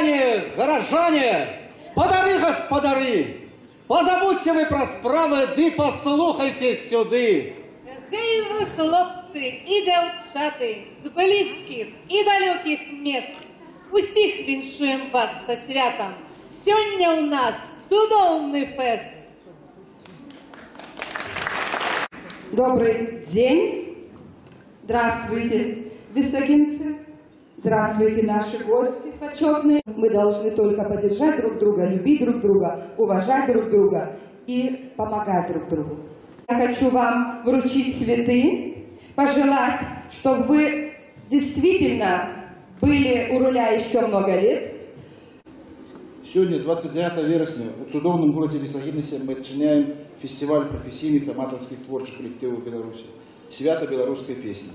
Горожане, горожане, сподари, господари, позабудьте ви про справи, ди послухайте сюди. Гей ви, хлопці і дівчати з близьких і далеких міст. Усіх віншуємо вас со святом. Сьогодні у нас чудовний фест. Добрый день. Здравствуйте, високинцы. Здравствуйте, наши гости почетные. Мы должны только поддержать друг друга, любить друг друга, уважать друг друга и помогать друг другу. Я хочу вам вручить цветы, пожелать, чтобы вы действительно были у руля еще много лет, Сьогодні, 29 вересня, у цудовному городі Лісагідниці ми відчиняємо фестиваль професійних аматорських творчих колективів Білорусі. Свято білоруської пісні.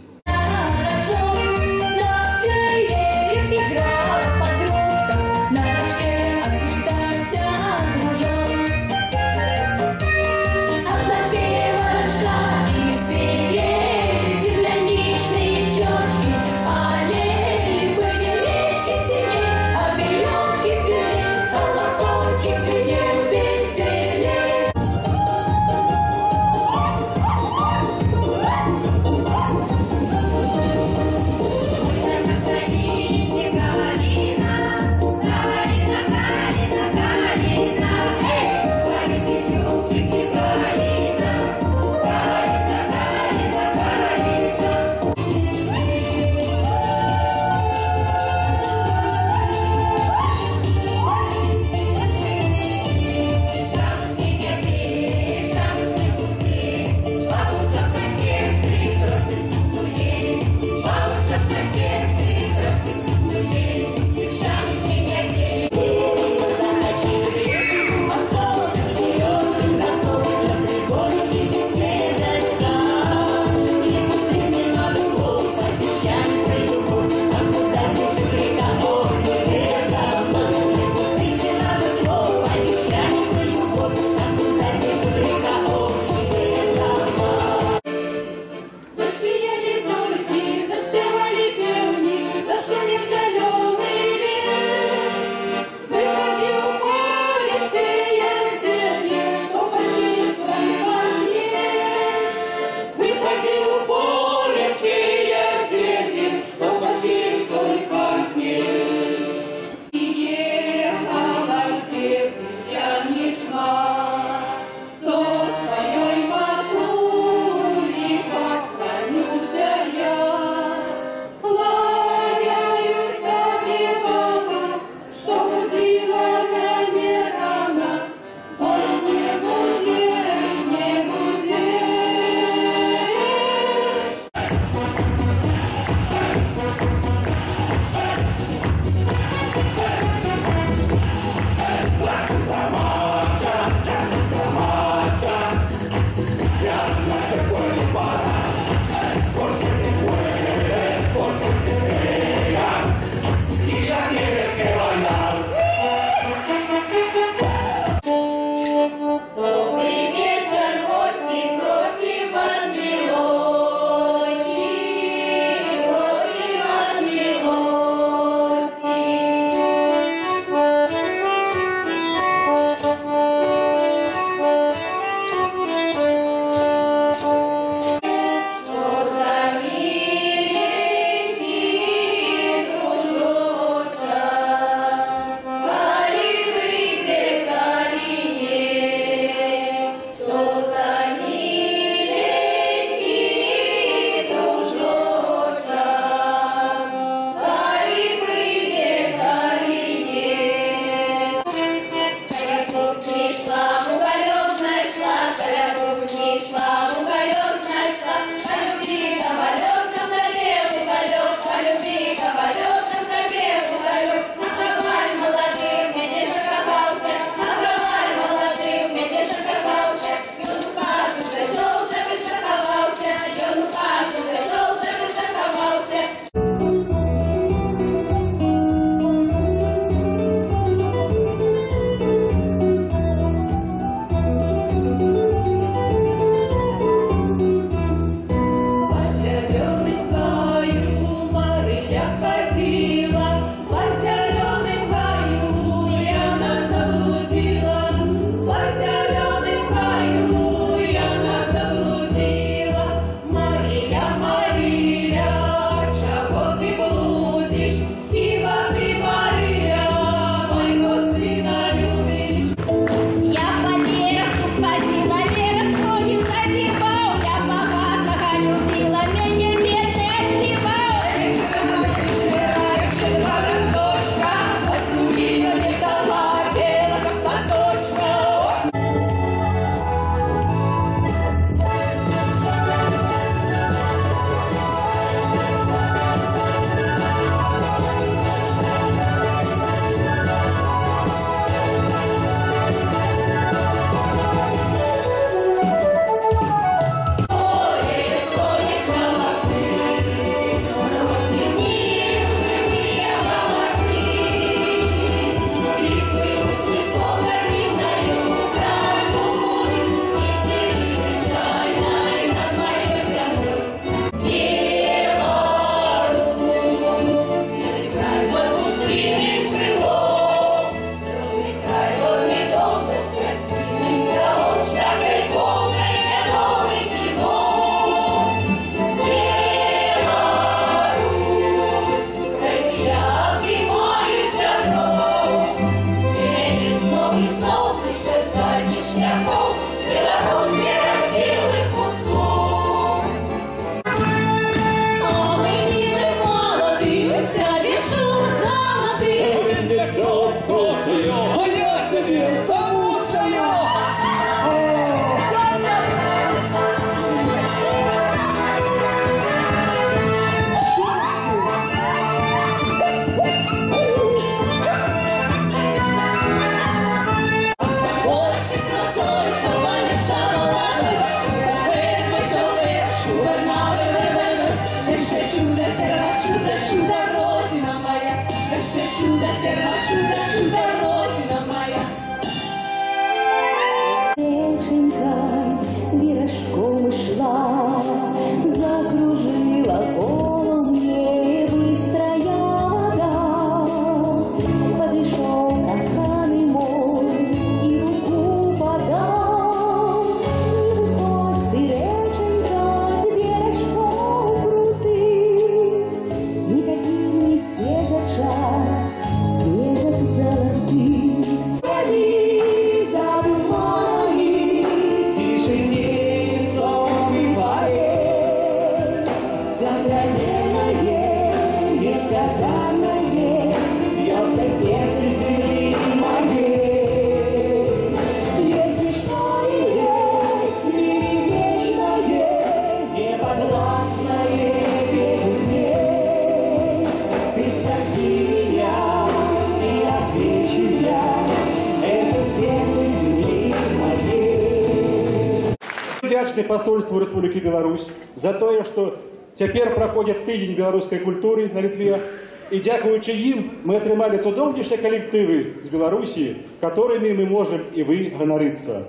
удзячны пасольству Рэспублікі Беларусь за тое, што цяпер праходзяць тыдзень беларускай культуры на літве. І дзякуючы ім мы атрымалі цудоўнейшыя калектывы з Беларусі, которымі мы можам і вы ганарыцца.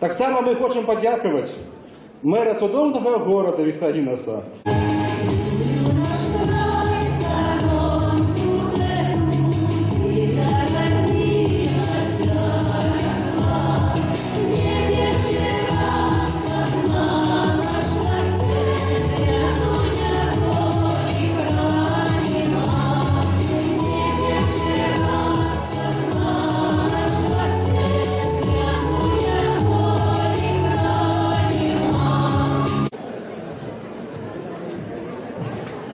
Таксама мы хочам падзякаваць мэра цудоўнага горада Весагінаса.